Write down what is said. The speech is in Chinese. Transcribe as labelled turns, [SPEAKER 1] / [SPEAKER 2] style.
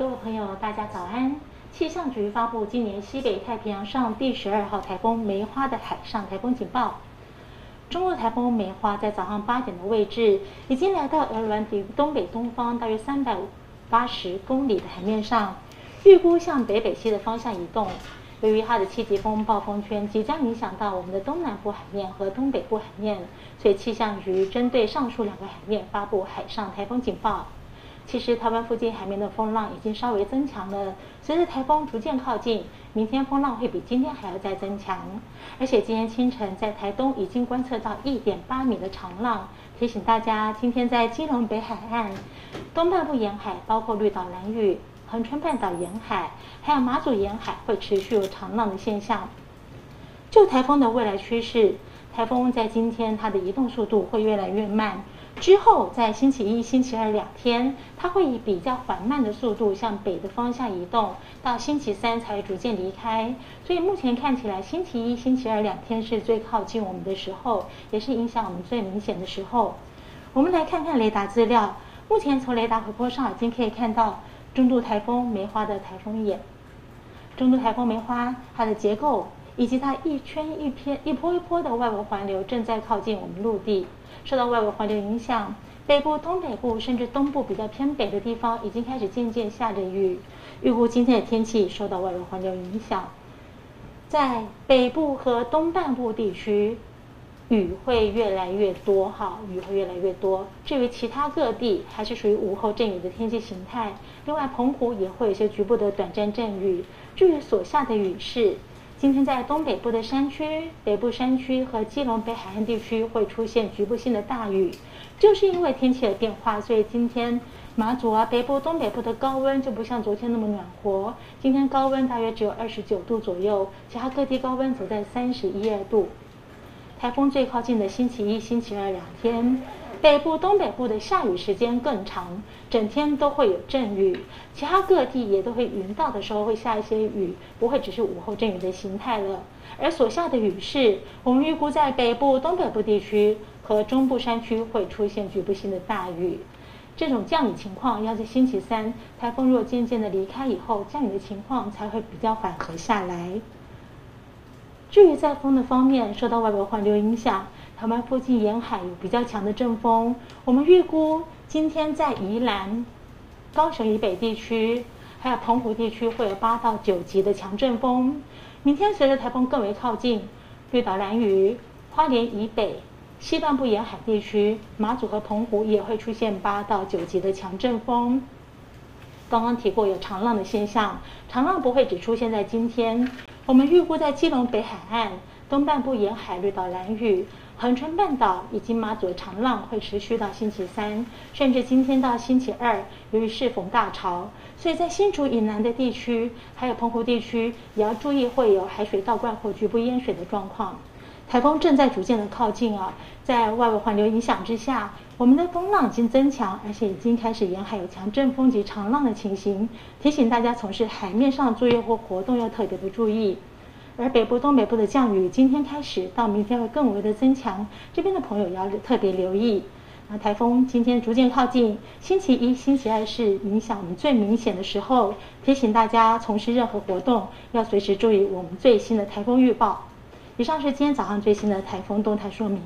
[SPEAKER 1] 各位朋友，大家早安！气象局发布今年西北太平洋上第十二号台风梅花的海上台风警报。中国台风梅花在早上八点的位置，已经来到鹅銮鼻东北东方大约三百八十公里的海面上，预估向北北西的方向移动。由于它的七级风暴风圈即将影响到我们的东南部海面和东北部海面，所以气象局针对上述两个海面发布海上台风警报。其实台湾附近海面的风浪已经稍微增强了，随着台风逐渐靠近，明天风浪会比今天还要再增强。而且今天清晨在台东已经观测到一点八米的长浪，提醒大家今天在基隆北海岸、东半部沿海，包括绿岛、蓝屿、横穿半岛沿海，还有马祖沿海，会持续有长浪的现象。就台风的未来趋势，台风在今天它的移动速度会越来越慢。之后，在星期一、星期二两天，它会以比较缓慢的速度向北的方向移动，到星期三才逐渐离开。所以目前看起来，星期一、星期二两天是最靠近我们的时候，也是影响我们最明显的时候。我们来看看雷达资料，目前从雷达回波上已经可以看到中度台风梅花的台风眼。中度台风梅花它的结构以及它一圈一片、一波一波的外围环流正在靠近我们陆地。受到外围环流影响，北部、东北部甚至东部比较偏北的地方，已经开始渐渐下着雨。预估今天的天气受到外围环流影响，在北部和东半部地区，雨会越来越多，哈，雨会越来越多。至于其他各地，还是属于午后阵雨的天气形态。另外，澎湖也会有些局部的短暂阵雨。至于所下的雨势。今天在东北部的山区、北部山区和基隆北海岸地区会出现局部性的大雨，就是因为天气的变化，所以今天马祖啊、北部、东北部的高温就不像昨天那么暖和。今天高温大约只有二十九度左右，其他各地高温则在三十一二度。台风最靠近的星期一、星期二两天。北部、东北部的下雨时间更长，整天都会有阵雨，其他各地也都会云到的时候会下一些雨，不会只是午后阵雨的形态了。而所下的雨势，我们预估在北部、东北部地区和中部山区会出现局部性的大雨。这种降雨情况要在星期三台风若渐渐的离开以后，降雨的情况才会比较缓和下来。至于在风的方面，受到外围环流影响。台湾附近沿海有比较强的阵风，我们预估今天在宜兰、高雄以北地区，还有澎湖地区会有八到九级的强阵风。明天随着台风更为靠近，绿岛、兰屿、花莲以北、西半部沿海地区、马祖和澎湖也会出现八到九级的强阵风。刚刚提过有长浪的现象，长浪不会只出现在今天，我们预估在基隆北海岸。东半部沿海绿岛、蓝屿、横穿半岛以及马祖的长浪会持续到星期三，甚至今天到星期二。由于适逢大潮，所以在新竹以南的地区，还有澎湖地区，也要注意会有海水倒灌或局部淹水的状况。台风正在逐渐的靠近啊，在外围环流影响之下，我们的风浪已经增强，而且已经开始沿海有强阵风及长浪的情形，提醒大家从事海面上作业或活动要特别的注意。而北部、东北部的降雨，今天开始到明天会更为的增强，这边的朋友要特别留意。那台风今天逐渐靠近，星期一、星期二是影响我们最明显的时候，提醒大家从事任何活动要随时注意我们最新的台风预报。以上是今天早上最新的台风动态说明。